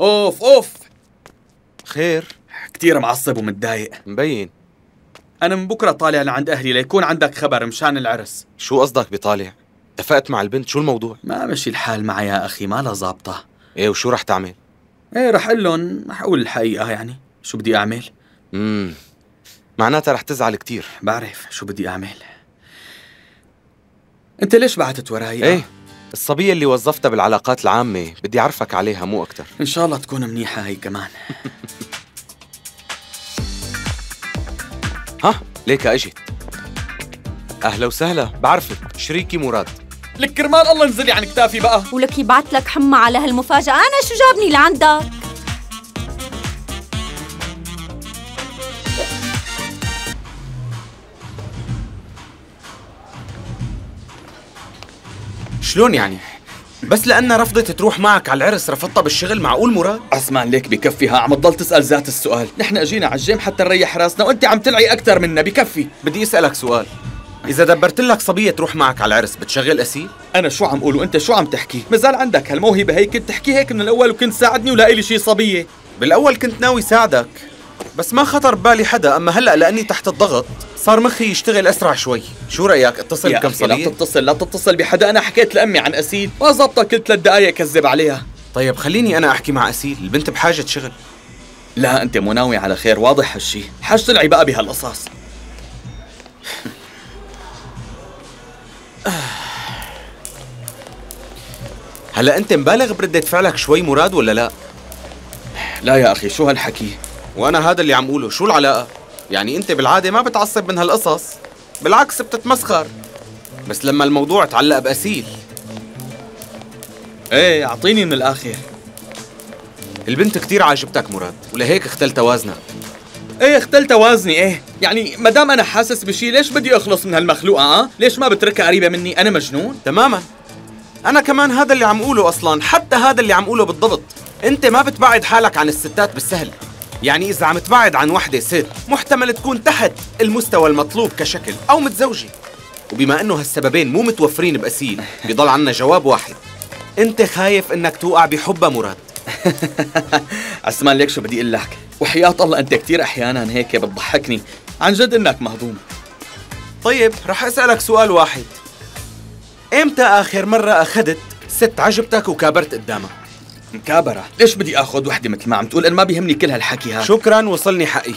أوف أوف. خير. كثير معصب ومتضايق. مبين. أنا من بكرة طالع لعند أهلي ليكون عندك خبر مشان العرس. شو قصدك بطالع؟ اتفقت مع البنت شو الموضوع؟ ما مشي الحال معي يا أخي ما لا ظابطة. إيه وشو رح تعمل؟ إيه رح أقول لهم رح أقول الحقيقة يعني شو بدي أعمل. امم معناتها رح تزعل كتير. بعرف شو بدي أعمل. أنت ليش بعتت وراي؟ إيه. الصبية اللي وظفتها بالعلاقات العامة بدي أعرفك عليها مو أكتر. إن شاء الله تكون منيحة هي كمان. ها ليك اجت أهلا وسهلا بعرفك شريكي مراد. لك كرمال الله انزلي عن كتافي بقى. ولك يبعت لك حمى على هالمفاجأة. أنا شو جابني لعندك؟ شلون يعني؟ بس لأنها رفضت تروح معك على العرس رفضتها بالشغل معقول مراد؟ عثمان ليك بكفي. ها عم تضل تسأل ذات السؤال. نحن أجينا على الجيم حتى نريح راسنا وأنت عم تلعي أكثر منا. بكفي. بدي أسألك سؤال. إذا دبرت لك صبية تروح معك على العرس بتشغل أسيل؟ أنا شو عم أقول وانت شو عم تحكي؟ مازال عندك هالموهبة. هي كنت تحكي هيك من الأول وكنت ساعدني ولا لي شي صبية. بالأول كنت ناوي ساعدك. بس ما خطر ببالي حدا أما هلأ لأني تحت الضغط صار مخي يشتغل أسرع شوي. شو رأيك؟ اتصل بكم أخي لا؟ تتصل لا تتصل بحدا. أنا حكيت لأمي عن اسيل ما زبطة كل ثلاث دقائق كذب عليها. طيب خليني أنا أحكي مع أسيل البنت بحاجة شغل. لا أنت مو ناوي على خير واضح هالشي. حاج تلعي بقى بهالقصص. هلأ أنت مبالغ بردة فعلك شوي مراد ولا لا؟ لا يا أخي شو هالحكي؟ وأنا هذا اللي عم أقوله شو العلاقة؟ يعني أنت بالعادة ما بتعصب من هالقصص. بالعكس بتتمسخر. بس لما الموضوع تعلق بأسيل. إيه أعطيني من الآخر. البنت كتير عاجبتك مراد ولهيك اختل توازنك إيه اختلت توازني إيه. يعني ما دام أنا حاسس بشي ليش بدي أخلص من هالمخلوقة آه؟ ليش ما بتركها قريبة مني؟ أنا مجنون. تماما. أنا كمان هذا اللي عم اقوله أصلا حتى هذا اللي عم اقوله بالضبط. أنت ما بتبعد حالك عن الستات بالسهل. يعني إذا عم تبعد عن وحدة ست محتمل تكون تحت المستوى المطلوب كشكل أو متزوجة. وبما إنه هالسببين مو متوفرين بأسيل بضل عنا جواب واحد. أنت خايف إنك توقع بحبها مراد. عثمان ليك شو بدي أقول لك؟ وحياة الله أنت كثير أحيانا هيك بتضحكني. عن جد إنك مهضوم. طيب رح أسألك سؤال واحد. إمتى آخر مرة أخذت ست عجبتك وكابرت قدامها مكابرة. ليش بدي آخذ وحدة مثل ما عم تقول؟ أنا ما بيهمني كل هالحكي هذا شكرا وصلني حقي.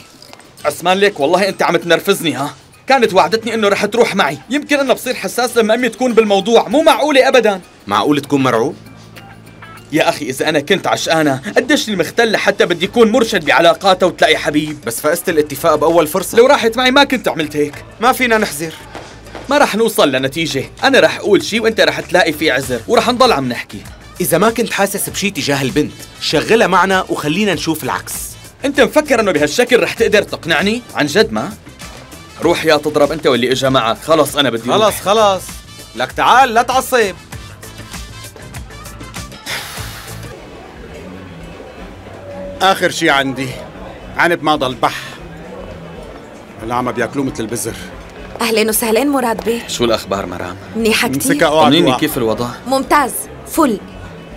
عثمان ليك والله أنت عم تنرفزني ها؟ كانت وعدتني إنه رح تروح معي. يمكن أنا بصير حساس لما أمي تكون بالموضوع. مو معقولة ابدا. معقول تكون مرعوب؟ يا أخي إذا أنا كنت عشقانة قديش المختلة حتى بدي يكون مرشد بعلاقاته وتلاقي حبيب. بس فقست الاتفاق بأول فرصة. لو راحت معي ما كنت عملت هيك. ما فينا نحذر. ما رح نوصل لنتيجة. أنا رح أقول شي وأنت رح تلاقي فيه عذر ورح نضل عم نحكي. إذا ما كنت حاسس بشي تجاه البنت شغلها معنا وخلينا نشوف العكس أنت مفكر إنه بهالشكل رح تقدر تقنعني؟ عن جد ما؟ روح يا تضرب أنت واللي إجا معك خلص أنا بدي خلص أروح. خلص لك تعال لا تعصب آخر شي عندي عنب ما ضل بح هلا عم بياكلوه مثل البزر أهلين وسهلين مراد بيه شو الأخبار مرام؟ منيحة امسكها كتير أوعى طمنيني توقع. كيف الوضع؟ ممتاز full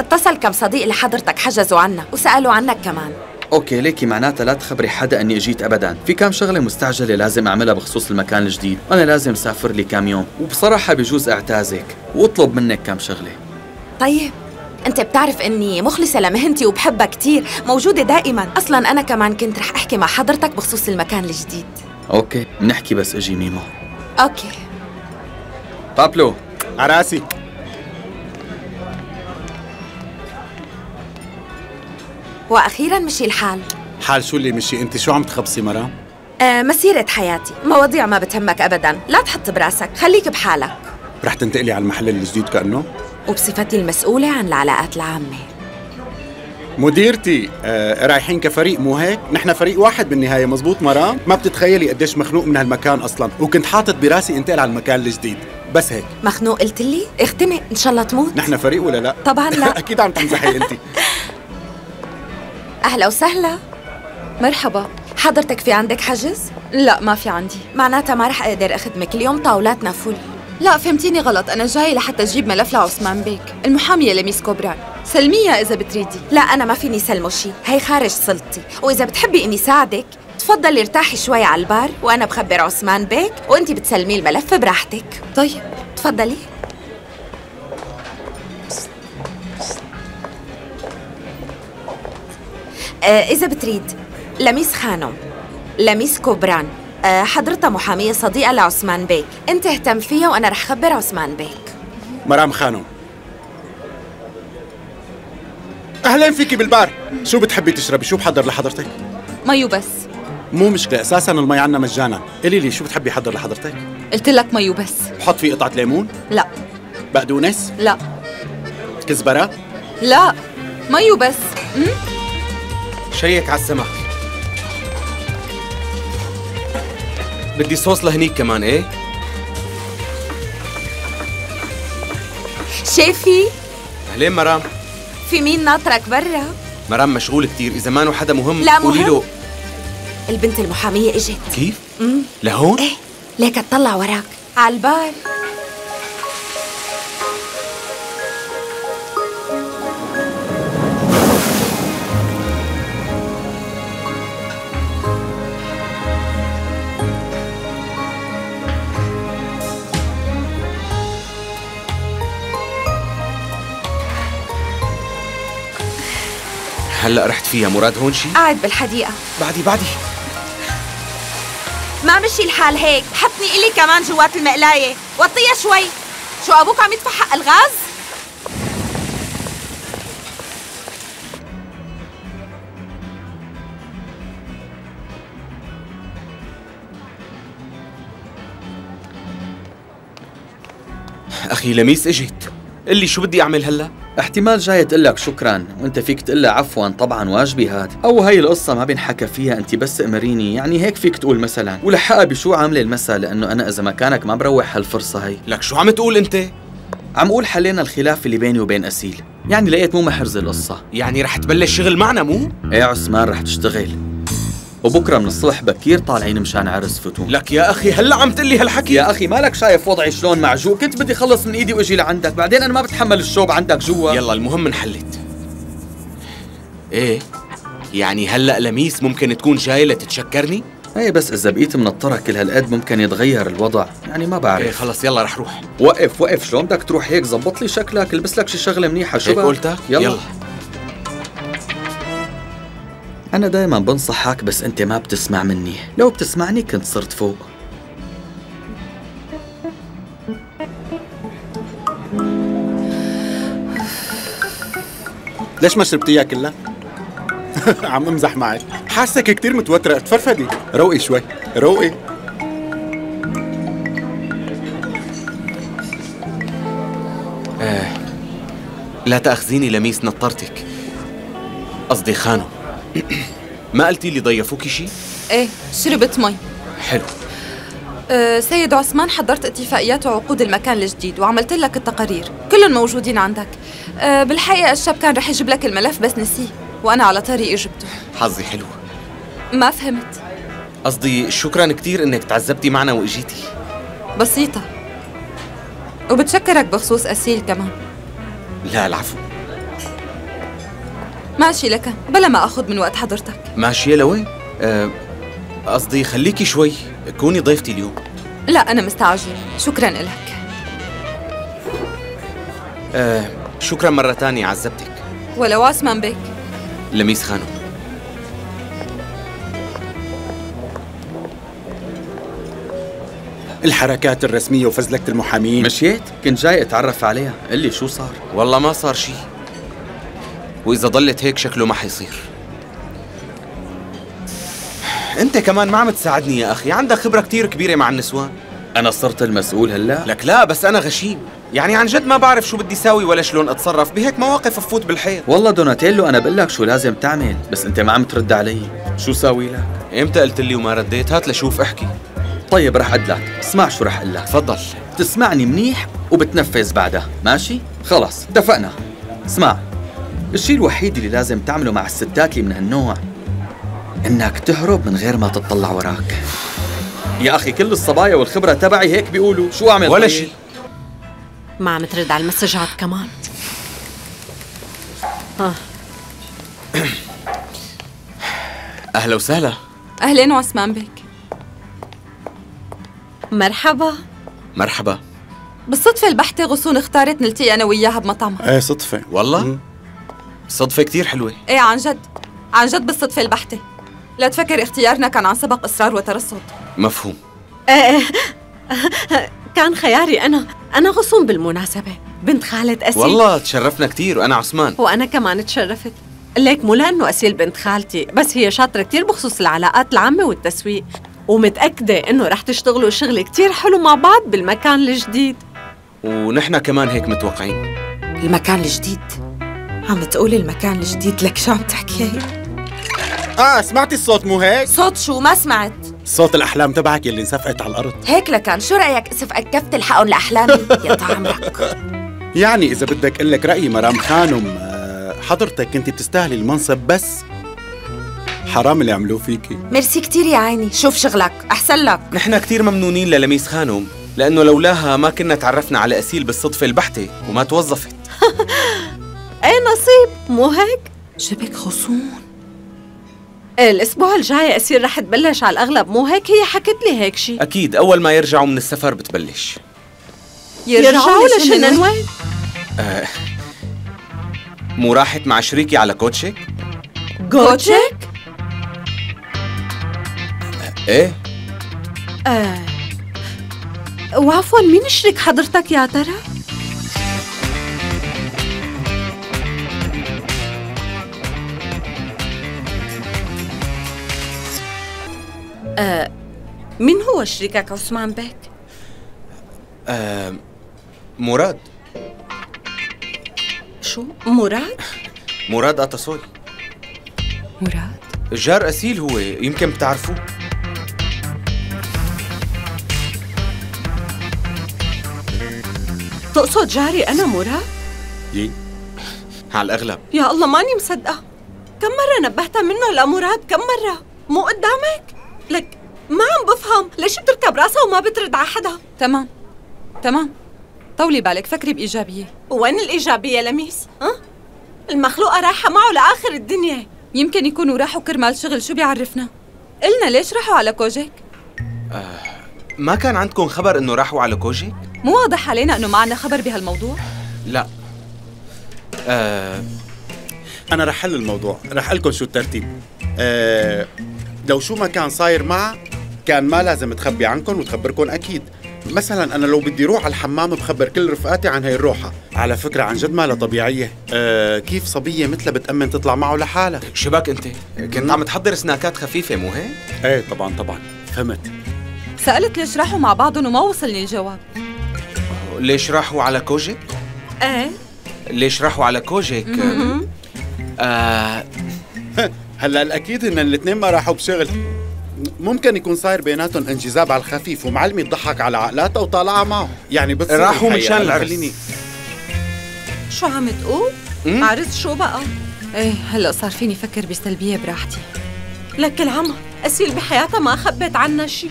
اتصل كم صديق لحضرتك حجزوا عنك وسألوا عنك كمان. okay ليكي معناتها لا تخبري حدا إني إجيت أبدا. في كام شغلة مستعجلة لازم أعملها بخصوص المكان الجديد. أنا لازم سافر لي كام يوم وبصراحة بجوز أعتازك. وأطلب منك كام شغلة. طيب أنت بتعرف إني مخلصة لمهنتي وبحبها كتير موجودة دائما. أصلا أنا كمان كنت رح أحكي مع حضرتك بخصوص المكان الجديد. okay بنحكي بس أجي ميمو. okay. بابلو. عراسي وأخيرا مشي الحال. حال شو اللي مشي؟ أنت شو عم تخبصي مرام آه مسيرة حياتي. مواضيع ما بتهمك ابدا. لا تحط براسك. خليك بحالك. رح تنتقلي على المحل الجديد كأنه؟ وبصفتي المسؤولة عن العلاقات العامة. مديرتي آه رايحين كفريق مو هيك؟ نحن فريق واحد بالنهاية مزبوط مرام ما بتتخيلي قديش مخنوق من هالمكان أصلا. وكنت حاطط براسي انتقل على المكان الجديد. بس هيك. مخنوق قلت لي؟ اختنق إن شاء الله تموت. نحن فريق ولا لا؟ طبعاً لا. أكيد عم تمزحي أنت. أهلا وسهلا. مرحبا. حضرتك في عندك حجز لا ما في عندي. معناتها ما رح أقدر أخدمك اليوم طاولاتنا فل. لا فهمتيني غلط. أنا جاي لحتى أجيب ملف لعثمان بيك. المحامية لميس كوبران سلميها إذا بتريدي. لا أنا ما فيني سلمه شي. هي خارج سلطتي. وإذا بتحبي إني ساعدك تفضلي ارتاحي شوي على البار وأنا بخبر عثمان بيك وأنت بتسلمي الملف براحتك. طيب تفضلي. إذا بتريد. لميس خانم. لميس كوبران. آه حضرتها محامية صديقة لعثمان بيك. أنت اهتم فيها وأنا رح خبر عثمان بيك. مرام خانم. أهلا فيكي بالبار. شو بتحبي تشربي؟ شو بحضر لحضرتك؟ مي وبس مو مشكلة. أساسا المي عنا مجانا. قولي لي شو بتحبي احضر لحضرتك؟ قلت لك مي وبس بحط فيه قطعة ليمون. لا. بقدونس. لا. كزبرة. لا. ميو بس أم؟ شيك على السمك بدي صوص لهنيك كمان إيه؟ شايفي أهلين مرام. في مين ناطرك برا؟ مرام مشغول كتير إذا ما حدا مهم لا قولي مهم. له. البنت المحامية إجت. كيف؟ امم لهون؟ إيه ليك تطلع وراك. على البار. هلا رحت فيها مراد هون شي؟ قاعد بالحديقة. بعدي بعدي. ما مشي الحال هيك. حطني إلي كمان جوات المقلاية. وطيها شوي. شو أبوك عم يدفع حق الغاز؟ أخي لميس اجت قل لي شو بدي أعمل هلا؟ احتمال جاي تقول لك شكرا وأنت فيك تقول لها عفوا طبعا واجبي هاد. أو هاي القصة ما بينحكى فيها أنت بس أمريني. يعني هيك فيك تقول مثلا. ولحقها بشو عاملة المسا لأنه أنا إذا مكانك ما بروح هالفرصة هي. لك شو عم تقول أنت؟ عم قول حلينا الخلاف اللي بيني وبين أسيل. يعني لقيت مو محرزه القصة. يعني رح تبلش شغل معنا مو؟ إيه عثمان رح تشتغل. وبكرة من الصبح بكير طالعين مشان عرس فتون لك يا أخي هلا عم تقول لي هالحكي؟ يا أخي مالك شايف وضعي شلون معجوق كنت بدي خلص من إيدي وأجي لعندك. بعدين أنا ما بتحمل الشوب عندك جوا. يلا المهم انحلت إيه يعني هلأ لميس ممكن تكون جاية لتتشكرني إيه بس إذا بقيت منطرة كل هالقد ممكن يتغير الوضع. يعني ما إيه بعرف خلص يلا رح روح. وقف وقف. شلون بدك تروح هيك؟ زبط لي شكلك البس لك شي شغلة منيحة. شو هيك؟ قلتك يلا, يلا. أنا دايما بنصحك بس أنت ما بتسمع مني. لو بتسمعني كنت صرت فوق. ليش ما شربتيها كلها؟ عم امزح معك. حاسك كتير متوترة. تفرفدي روقي شوي. روقي. لا تأخذيني لميس نطرتك. قصدي خانو. ما قلتي لي ضيفوكي شي؟ إيه شربت مي. حلو. أه سيد عثمان حضرت اتفاقيات وعقود المكان الجديد وعملت لك التقارير كلهم موجودين عندك. أه بالحقيقة الشاب كان رح يجيب لك الملف بس نسيه وأنا على طريقي جبته. حظي حلو. ما فهمت. قصدي شكرا كتير إنك تعذبتي معنا وإجيتي. بسيطة. وبتشكرك بخصوص أسيل كمان. لا العفو. ماشي لك. بلا ما أخذ من وقت حضرتك. ماشية لوين؟ آه، قصدي خليكي شوي. كوني ضيفتي اليوم. لا أنا مستعجلة. شكرا لك. آه، شكرا مرة تانية عذبتك. ولو عثمان بيك لميس خانم. الحركات الرسمية وفزلكة المحامين. مشيت؟ كنت جاي أتعرف عليها. قل لي شو صار؟ والله ما صار شي. وإذا ضلت هيك شكله ما حيصير. أنت كمان ما عم تساعدني يا أخي. عندك خبرة كتير كبيرة مع النسوان أنا صرت المسؤول هلأ؟ لك لا بس أنا غشيم. يعني عن جد ما بعرف شو بدي ساوي ولا شلون أتصرف. بهيك مواقف بفوت بالحيط. والله دوناتيلو أنا بقول لك شو لازم تعمل. بس أنت ما عم ترد علي. شو ساوي لك؟ إمتى قلت لي وما رديت؟ هات لشوف أحكي. طيب رح أدلك اسمع شو رح أقول لك. تفضل. بتسمعني منيح وبتنفذ بعدها. ماشي؟ خلص اتفقنا. اسمع. الشيء الوحيد اللي لازم تعمله مع الستات اللي من هالنوع إنك تهرب من غير ما تطلع وراك. يا أخي كل الصبايا والخبرة تبعي هيك بيقولوا. شو أعمل؟ ولا طيب؟ شيء ما عم ترد على المسجات كمان. أهلا وسهلا. أهلين عثمان بيك مرحبا. مرحبا. بالصدفة البحتة غصون اختارت نلتقي أنا وياها بمطعمها. إيه صدفة. والله؟ صدفة كتير حلوة. إيه عن جد. عن جد بالصدفة البحتة. لا تفكر اختيارنا كان عن سبق إصرار وترصد. مفهوم. إيه كان خياري أنا. أنا غصون بالمناسبة. بنت خالة أسيل. والله تشرفنا كتير وأنا عثمان. وأنا كمان تشرفت. ليك مو لأنه أسيل بنت خالتي بس هي شاطرة كتير بخصوص العلاقات العامة والتسويق. ومتأكدة إنه رح تشتغلوا شغل كتير حلو مع بعض بالمكان الجديد. ونحن كمان هيك متوقعين. المكان الجديد. عم تقولي المكان الجديد لك شو عم تحكي؟ آه سمعتي الصوت مو هيك؟ صوت شو؟ ما سمعت. صوت الأحلام تبعك يلي انسفقت على الأرض. هيك لكان شو رأيك اسفقك كف تلحقهم لأحلامي؟ يا طعمرك يعني إذا بدك أقول لك رأيي مرام خانم آه، حضرتك كنت بتستاهلي المنصب بس حرام اللي عملوه فيكي. ميرسي كتير يا عيني. شوف شغلك. أحسن لك. نحن كتير ممنونين للميس خانم لأنه لولاها ما كنا تعرفنا على أسيل بالصدفة البحتة وما توظفت. إيه نصيب مو هيك؟ شبك خصوم الأسبوع الجاي أسيل رح تبلش على الأغلب مو هيك هي حكت لي هيك شي أكيد أول ما يرجعوا من السفر بتبلش يرجعوا لشنن وين؟ مو راحت مع شريكي على كوتشك؟ جوتشك؟ إيه آه. وعفوا مين شريك حضرتك يا ترى؟ آه. مين هو شريكك عثمان بيك؟ آه مراد شو؟ مراد؟ مراد أتصول مراد جار أسيل هو يمكن بتعرفوه تقصد جاري أنا مراد؟ يي على الأغلب يا الله ماني مصدقة كم مرة نبهتها منه لمراد كم مرة؟ مو قدامك؟ لك ما عم بفهم. ليش بتركب راسها وما بترد على حدا؟ تمام. تمام. طولي بالك فكري بإيجابية. وين الإيجابية لميس؟ ها؟ المخلوقة رايحة معه لآخر الدنيا. يمكن يكونوا راحوا كرمال شغل شو بيعرفنا؟ قلنا ليش راحوا على كوجيك؟ ما كان عندكم خبر إنه راحوا على كوجي؟ مو واضح علينا إنه ما عنا خبر بهالموضوع. لا. آه أنا رح حل الموضوع رح لكم شو الترتيب. آه لو شو ما كان صاير معها كان ما لازم تخبي عنكم وتخبركم أكيد. مثلا أنا لو بدي روح على الحمام بخبر كل رفقاتي عن هي الروحة. على فكرة عن جد مالها طبيعية. آه كيف صبية مثلها بتأمن تطلع معه لحالها؟ شباك أنت كنت عم تحضر سناكات خفيفة مو هيك؟ إيه طبعا طبعا. فهمت. سألت ليش راحوا مع بعضهم وما وصلني الجواب. ليش راحوا على كوجيك؟ إيه. ليش راحوا على كوجيك؟ آه. هلا الأكيد إن الاثنين ما راحوا بشغل ممكن يكون صاير بيناتهم انجذاب على الخفيف ومعلمي ضحك على عقلاتها وطالعها معه يعني بس راحوا مشان العرس. خليني شو عم تقول؟ عرس شو بقى؟ إيه هلا صار فيني فكر بسلبية براحتي لك العمى أسيل بحياتها ما خبت عنا شي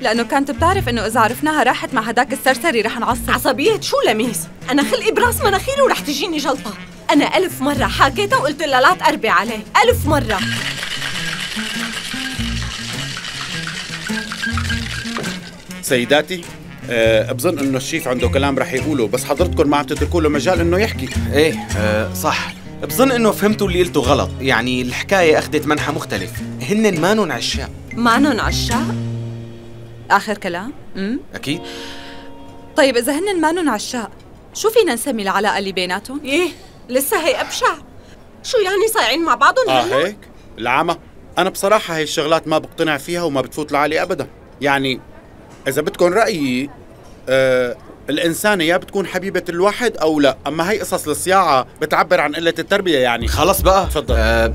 لأنه كانت بتعرف إنه إذا عرفناها راحت مع هداك السرسري رح نعصب عصبية شو لميس؟ أنا خلقي براس مناخيري ورح تجيني جلطة أنا ألف مرة حكيتها وقلت لها لا تقربي عليه. ألف مرة. سيداتي أه بظن إنه الشيف عنده كلام رح يقوله بس حضرتكم ما عم تتركوا له مجال إنه يحكي. إيه آه صح. بظن إنه فهمتوا اللي قلته غلط. يعني الحكاية أخذت منحى مختلف. هن مانن عشاق مانن عشاق آخر كلام؟ امم أكيد. طيب إذا هن مانن عشاق شو فينا نسمي العلاقة اللي بيناتهم؟ إيه. لسه هي أبشع. شو يعني صايعين مع بعضهم آه هلا؟ هيك؟ العمى أنا بصراحة هاي الشغلات ما بقتنع فيها وما بتفوت لعالي ابدا. يعني إذا بدكم رأيي آه الإنسانة يا بتكون حبيبة الواحد أو لا؟ أما هي قصص الصياعة بتعبر عن قلة التربية يعني. خلص بقى. تفضل. آه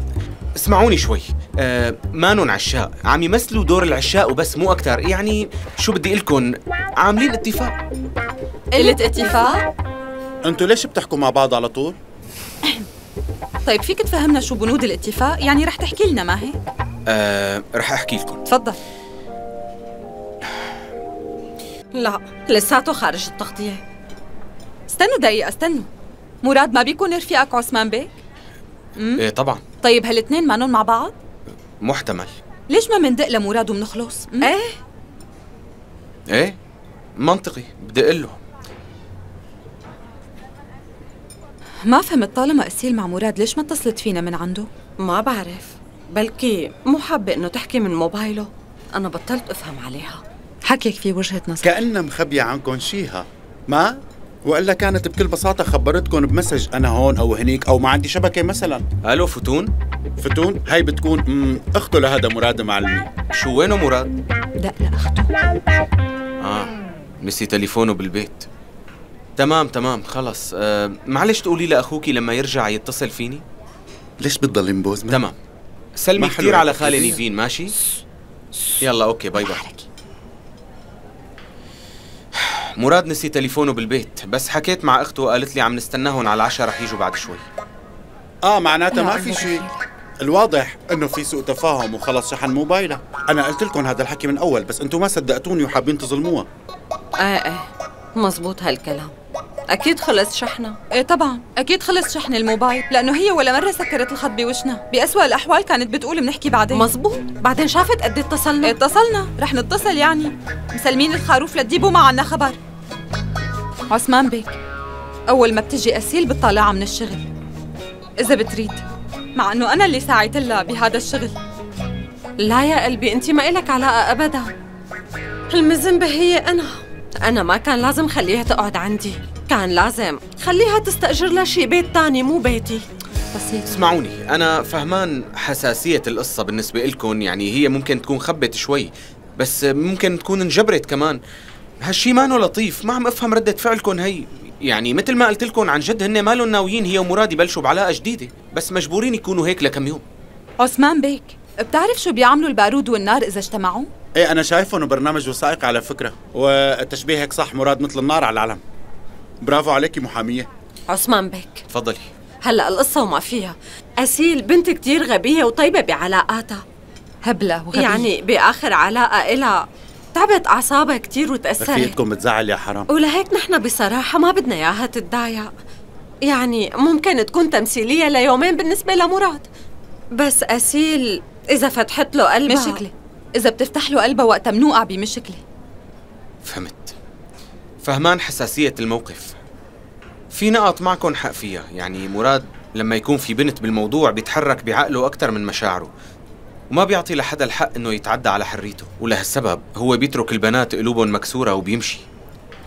اسمعوني شوي. آه مانن عشاق عم يمثلوا دور العشاق وبس مو أكتر. يعني شو بدي لكم عاملين اتفاق. قلة اتفاق؟ أنتوا ليش بتحكوا مع بعض على طول؟ طيب فيك تفهمنا شو بنود الاتفاق؟ يعني رح تحكي لنا ما هيك؟ آه رح أحكي لكم. تفضل. لا لساته خارج التغطية. استنوا دقيقة استنوا. مراد ما بيكون رفيقك عثمان بيك؟ إيه طبعا. طيب هالاثنين مانن مع بعض؟ محتمل. ليش ما مندق لمراد ومنخلص? إيه. إيه؟ منطقي. بدي أقول له. ما فهمت طالما أسيل مع مراد ليش ما اتصلت فينا من عنده؟ ما بعرف بلكي مو حابة إنه تحكي من موبايله. أنا بطلت أفهم عليها. حكيك في وجهة نظر. كأنها مخبية عنكم شيها ما؟ وإلا كانت بكل بساطة خبرتكم بمسج أنا هون أو هنيك أو ما عندي شبكة مثلا. ألو فتون؟ فتون هاي بتكون مم، أخته لهذا مراد معلمي. شو وينه مراد؟ دق لاخته آه نسي تليفونه بالبيت. تمام تمام خلص. آه معلش تقولي لأخوكي لما يرجع يتصل فيني؟ ليش بتضل مبوزمة؟ تمام. سلمي كثير على خالي. نيفين ماشي؟ يلا okay bye bye. مراد نسي تليفونه بالبيت بس حكيت مع أخته وقالت لي عم نستناهم على العشاء رح يجوا بعد شوي. آه معناتها ما في شيء. الواضح إنه في سوء تفاهم وخلص شحن موبايلها أنا قلت لكم هذا الحكي من أول بس أنتم ما صدقتوني وحابين تظلموها. إيه إيه مزبوط هالكلام. أكيد خلص شحنة. إيه طبعا أكيد خلص شحن الموبايل لأنه هي ولا مرة سكرت الخط بوشنا. بأسوأ الأحوال كانت بتقول بنحكي بعدين. مزبوط بعدين شافت قد إيه اتصلنا. إيه اتصلنا. رح نتصل يعني. مسلمين الخروف لتجيبوا ما عنا خبر. عثمان بيك أول ما بتجي أسيل بتطلعها من الشغل. إذا بتريد. مع إنه أنا اللي ساعدت لها بهذا الشغل. لا يا قلبي انت ما إلك علاقة ابدا. المذنبة هي أنا. أنا ما كان لازم خليها تقعد عندي. كان لازم. خليها تستأجر لها شي بيت تاني مو بيتي. بسيط. اسمعوني أنا فهمان حساسية القصة بالنسبة لكم يعني هي ممكن تكون خبت شوي بس ممكن تكون انجبرت كمان. هالشي مانو لطيف ما عم أفهم ردة فعلكم هي. يعني مثل ما قلت لكم عن جد هن مالهم ناويين هي ومراد يبلشوا بعلاقة جديدة بس مجبورين يكونوا هيك لكم يوم. عثمان بيك بتعرف شو بيعملوا البارود والنار إذا اجتمعوا؟ إيه أنا شايفه إنه برنامج وثائقي على فكرة والتشبيه هيك صح مراد مثل النار على العلم. برافو عليكي محامية. عثمان بك تفضلي. هلأ القصة وما فيها. أسيل بنت كتير غبية وطيبة بعلاقاتها. هبلة وغبية. يعني بآخر علاقة إلها. تعبت أعصابها كتير وتأثرت. رفيقتكم بتزعل يا حرام. ولهيك نحن بصراحة ما بدنا إياها تتضايق. يعني ممكن تكون تمثيلية ليومين بالنسبة لمراد. بس أسيل إذا فتحت له قلبها مشكله إذا بتفتح له قلبها وقتها منوقع بمشكله فهمت. فهمان حساسية الموقف. في نقط معكم حق فيها. يعني مراد لما يكون في بنت بالموضوع بيتحرك بعقله أكثر من مشاعره. وما بيعطي لحدا الحق إنه يتعدى على حريته. ولهالسبب هو بيترك البنات قلوبهم مكسورة وبيمشي.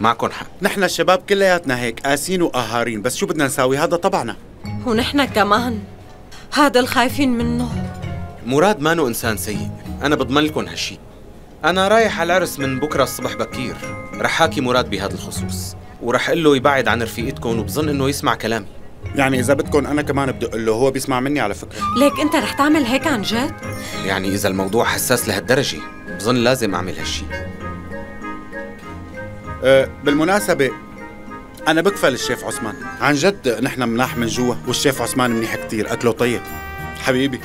معكم حق. نحن الشباب كلياتنا هيك قاسين وقهارين. بس شو بدنا نساوي؟ هذا طبعنا. ونحن كمان. هذا الخايفين منه. مراد مانو إنسان سيء. أنا بضمن لكم هالشي. أنا رايح على العرس من بكرة الصبح بكير. رح حاكي مراد بهذا الخصوص ورح قل له يبعد عن رفيقتكم وبظن إنه يسمع كلامي. يعني إذا بدكم أنا كمان بدي أقول له هو بيسمع مني على فكرة. ليك أنت رح تعمل هيك عن جد؟ يعني إذا الموضوع حساس لهالدرجة بظن لازم أعمل هالشي. أه بالمناسبة أنا بكفل الشيف عثمان. عن جد نحن مناح من جوا والشيف عثمان منيح كتير. أكله طيب. حبيبي.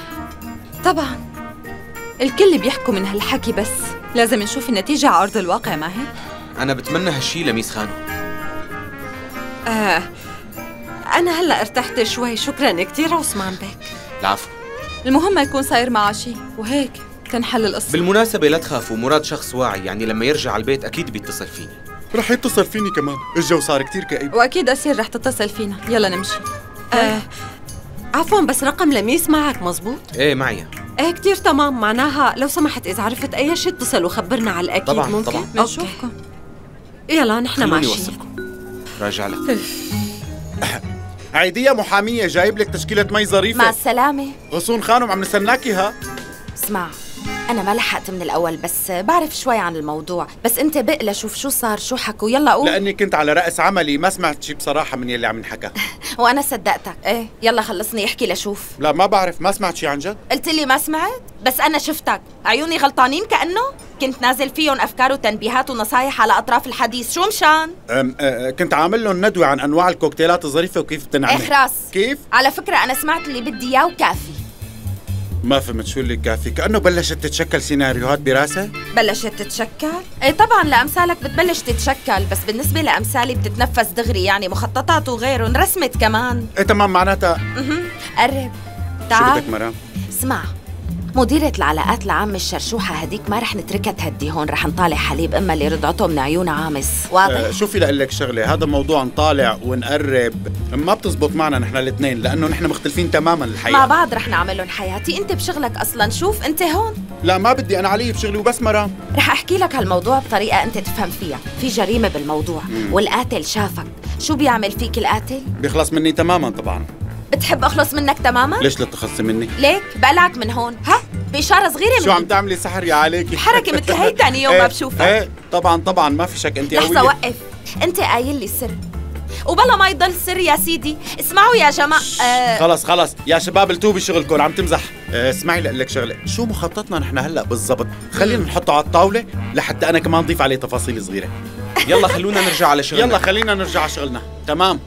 طبعا. الكل بيحكوا من هالحكي بس. لازم نشوف النتيجة على أرض الواقع ما هيك؟ أنا بتمنى هالشي لميس خانو. آه أنا هلأ ارتحت شوي. شكرا كتير عثمان بك العفو. المهم ما يكون صاير معها شيء وهيك تنحل القصة. بالمناسبة لا تخافوا مراد شخص واعي يعني لما يرجع على البيت أكيد بيتصل فيني. رح يتصل فيني كمان. الجو صار كتير كئيب. وأكيد أسير رح تتصل فينا. يلا نمشي. آه عفوا بس رقم لميس معك مزبوط؟ إيه معي. إيه كتير تمام. معناها لو سمحت إذا عرفت أي شيء اتصل وخبرنا على الأكيد طبعاً، ممكن؟ طبعاً. بنشوفكم. يلا نحن ماشيين. راجع لك. عيدية محامية جايب لك تشكيلة مي مع ظريفة السلامة. غصون خانم عم نستناكي ها اسمع أنا ما لحقت من الأول بس بعرف شوي عن الموضوع. بس أنت بقلة شوف شو صار شو حكوا. يلا قول. لأني كنت على رأس عملي ما سمعت شي بصراحة من يلي عم ينحكى. وأنا صدقتك. إيه يلا خلصني احكي لشوف. لا ما بعرف ما سمعت شي عن جد. قلت لي ما سمعت بس أنا شفتك. عيوني غلطانين كأنه؟ كنت نازل فيهم أفكار وتنبيهات ونصايح على أطراف الحديث. شو مشان؟ أم أه كنت عامل لهم ندوة عن أنواع الكوكتيلات الظريفة وكيف بتنعمل. اخرس كيف؟ على فكرة أنا سمعت اللي بدي إياه وكافي. ما فهمت شو اللي كافي كأنه بلشت تتشكل سيناريوهات براسه بلشت تتشكل؟ إيه طبعا لأمثالك بتبلش تتشكل بس بالنسبة لأمثالي بتتنفس دغري يعني مخططات وغيرهم رسمت كمان. إيه تمام معناتها قرب. شو تعال. بدك مرام؟ اسمع. مديرة العلاقات العامة الشرشوحة هديك ما رح نتركها تهدي هون رح نطالع حليب أمها اللي رضعته من عيون عامس. واضح؟ آه شوفي لك شغلة هذا موضوع نطالع ونقرب. ما بتزبط معنا نحن الاثنين لأنه نحن مختلفين تماما الحقيقة مع بعض رح نعملهم حياتي. أنت بشغلك أصلا شوف أنت هون. لا ما بدي أنا علي بشغلي وبس مرام رح أحكي لك هالموضوع بطريقة أنت تفهم فيها. في جريمة بالموضوع والقاتل شافك. شو بيعمل فيك القاتل؟ بيخلص مني تماما طبعا. بتحب أخلص منك تماما؟ ليش لا تخلصي مني؟ ليك بقلعك من هون. ها؟ بإشارة صغيرة شو عم تعملي؟ سحر يا عليكي حركة مثل هي تاني يوم ما إيه، بشوفك. إيه طبعا طبعا ما في شك أنت قوية. وقف. أنت قايل لي السر. وبلا ما يضل سر يا سيدي. اسمعوا يا جماعة آه خلص خلص. يا شباب التو بشغلكم عم تمزح. آه، اسمعي لك شغلة. شو مخططنا نحن هلأ بالضبط؟ خلينا نحطه على الطاولة لحتى أنا كمان ضيف عليه تفاصيل صغيرة. يلا خلونا نرجع على شغلنا. يلا خلينا نرجع على شغلنا. تمام.